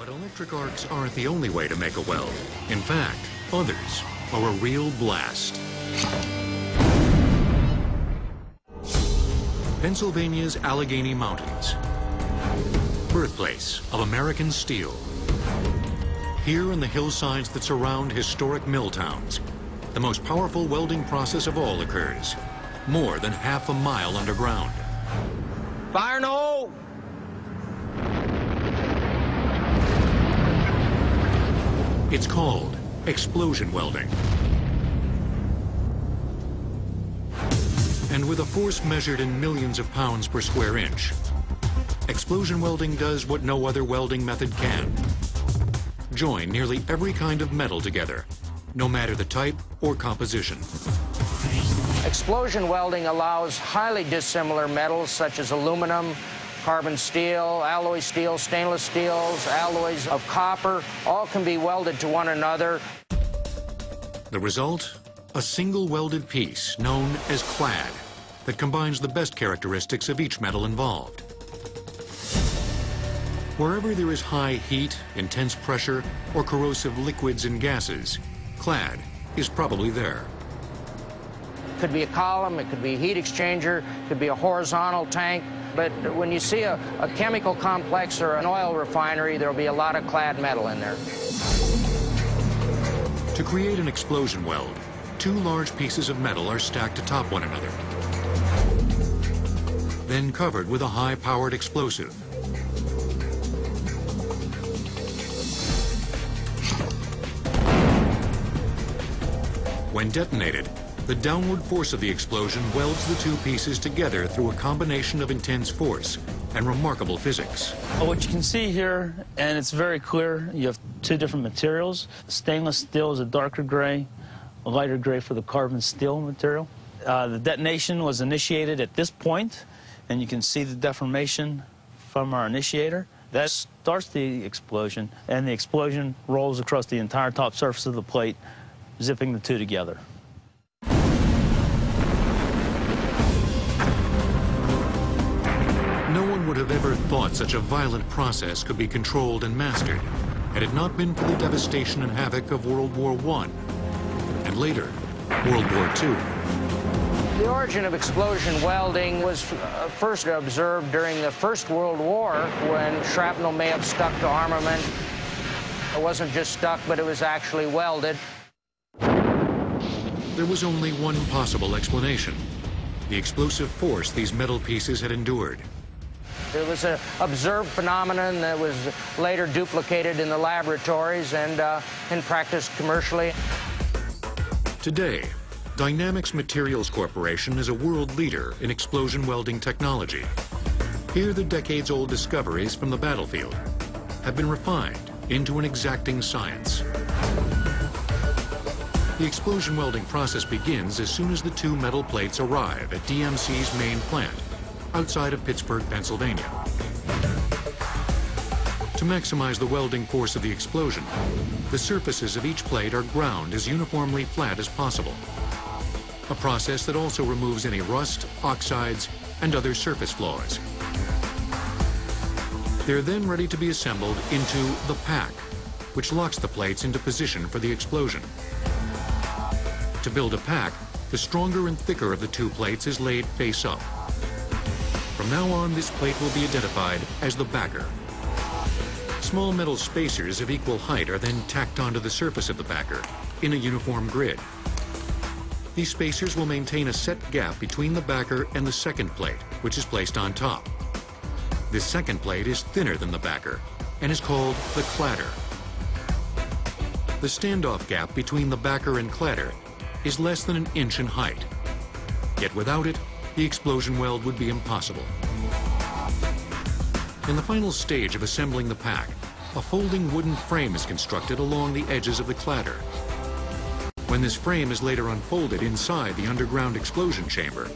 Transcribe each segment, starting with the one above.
But electric arcs aren't the only way to make a weld. In fact, others are a real blast. Pennsylvania's Allegheny Mountains, birthplace of American steel. Here in the hillsides that surround historic mill towns, the most powerful welding process of all occurs, more than half a mile underground. Fire hole! It's called explosion welding. And with a force measured in millions of pounds per square inch, explosion welding does what no other welding method can. Join nearly every kind of metal together, no matter the type or composition. Explosion welding allows highly dissimilar metals such as aluminum, carbon steel, alloy steel, stainless steels, alloys of copper, all can be welded to one another. The result? A single welded piece known as clad that combines the best characteristics of each metal involved. Wherever there is high heat, intense pressure, or corrosive liquids and gases, clad is probably there. It Could be a column, it could be a heat exchanger, it could be a horizontal tank, but when you see a, a chemical complex or an oil refinery, there'll be a lot of clad metal in there. To create an explosion weld, two large pieces of metal are stacked atop one another, then covered with a high-powered explosive. When detonated, the downward force of the explosion welds the two pieces together through a combination of intense force and remarkable physics. What you can see here, and it's very clear, you have two different materials. Stainless steel is a darker gray, a lighter gray for the carbon steel material. Uh, the detonation was initiated at this point, and you can see the deformation from our initiator. That starts the explosion, and the explosion rolls across the entire top surface of the plate, zipping the two together. Would have ever thought such a violent process could be controlled and mastered had it not been for the devastation and havoc of World War I and later, World War II. The origin of explosion welding was uh, first observed during the First World War when shrapnel may have stuck to armament. It wasn't just stuck, but it was actually welded. There was only one possible explanation. The explosive force these metal pieces had endured. It was an observed phenomenon that was later duplicated in the laboratories and uh, in practice commercially. Today, Dynamics Materials Corporation is a world leader in explosion welding technology. Here, the decades-old discoveries from the battlefield have been refined into an exacting science. The explosion welding process begins as soon as the two metal plates arrive at DMC's main plant outside of Pittsburgh, Pennsylvania. To maximize the welding force of the explosion, the surfaces of each plate are ground as uniformly flat as possible. A process that also removes any rust, oxides, and other surface flaws. They're then ready to be assembled into the pack, which locks the plates into position for the explosion. To build a pack, the stronger and thicker of the two plates is laid face up. From now on, this plate will be identified as the backer. Small metal spacers of equal height are then tacked onto the surface of the backer in a uniform grid. These spacers will maintain a set gap between the backer and the second plate, which is placed on top. This second plate is thinner than the backer and is called the cladder. The standoff gap between the backer and cladder is less than an inch in height. Yet without it, the explosion weld would be impossible. In the final stage of assembling the pack, a folding wooden frame is constructed along the edges of the cladder. When this frame is later unfolded inside the underground explosion chamber,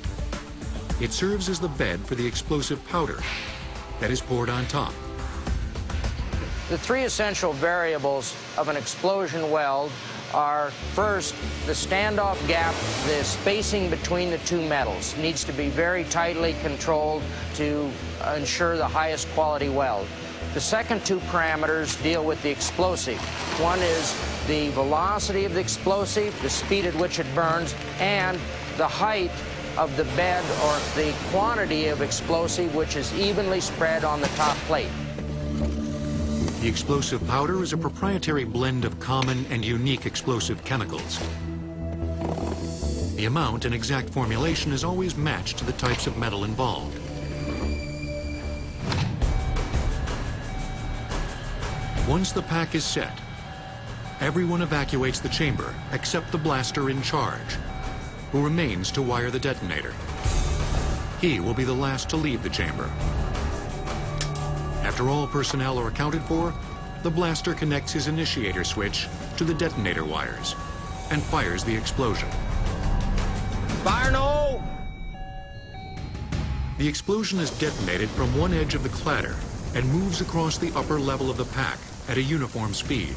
it serves as the bed for the explosive powder that is poured on top. The three essential variables of an explosion weld are first, the standoff gap, the spacing between the two metals needs to be very tightly controlled to ensure the highest quality weld. The second two parameters deal with the explosive. One is the velocity of the explosive, the speed at which it burns, and the height of the bed or the quantity of explosive which is evenly spread on the top plate. The explosive powder is a proprietary blend of common and unique explosive chemicals. The amount and exact formulation is always matched to the types of metal involved. Once the pack is set, everyone evacuates the chamber except the blaster in charge, who remains to wire the detonator. He will be the last to leave the chamber. After all personnel are accounted for, the blaster connects his initiator switch to the detonator wires and fires the explosion. Fire no! The explosion is detonated from one edge of the cladder and moves across the upper level of the pack at a uniform speed.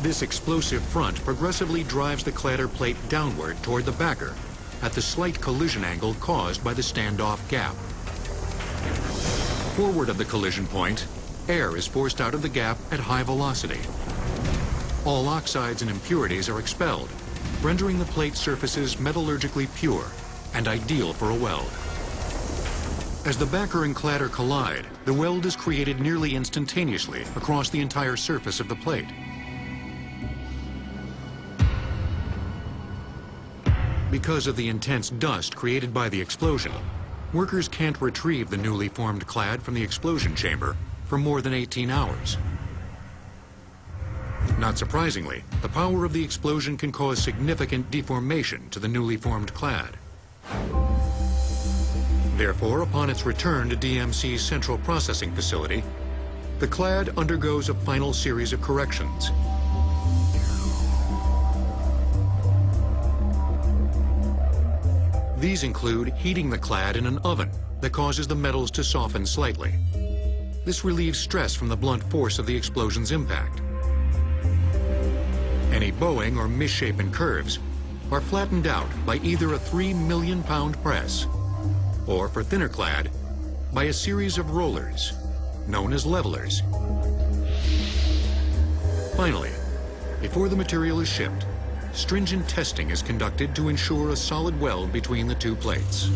This explosive front progressively drives the cladder plate downward toward the backer at the slight collision angle caused by the standoff gap. Forward of the collision point, air is forced out of the gap at high velocity. All oxides and impurities are expelled, rendering the plate surfaces metallurgically pure and ideal for a weld. As the backer and cladder collide, the weld is created nearly instantaneously across the entire surface of the plate. Because of the intense dust created by the explosion, workers can't retrieve the newly formed clad from the explosion chamber for more than 18 hours. Not surprisingly, the power of the explosion can cause significant deformation to the newly formed clad. Therefore, upon its return to DMC's central processing facility, the clad undergoes a final series of corrections. These include heating the clad in an oven that causes the metals to soften slightly. This relieves stress from the blunt force of the explosion's impact. Any bowing or misshapen curves are flattened out by either a 3 million pound press or, for thinner clad, by a series of rollers known as levelers. Finally, before the material is shipped, stringent testing is conducted to ensure a solid weld between the two plates.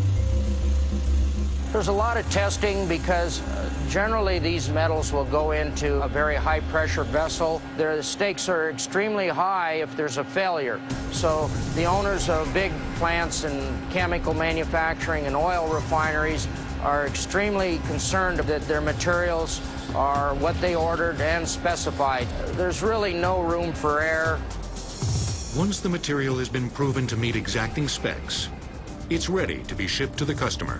There's a lot of testing because uh, generally these metals will go into a very high pressure vessel. Their stakes are extremely high if there's a failure. So the owners of big plants and chemical manufacturing and oil refineries are extremely concerned that their materials are what they ordered and specified. There's really no room for error. Once the material has been proven to meet exacting specs, it's ready to be shipped to the customer.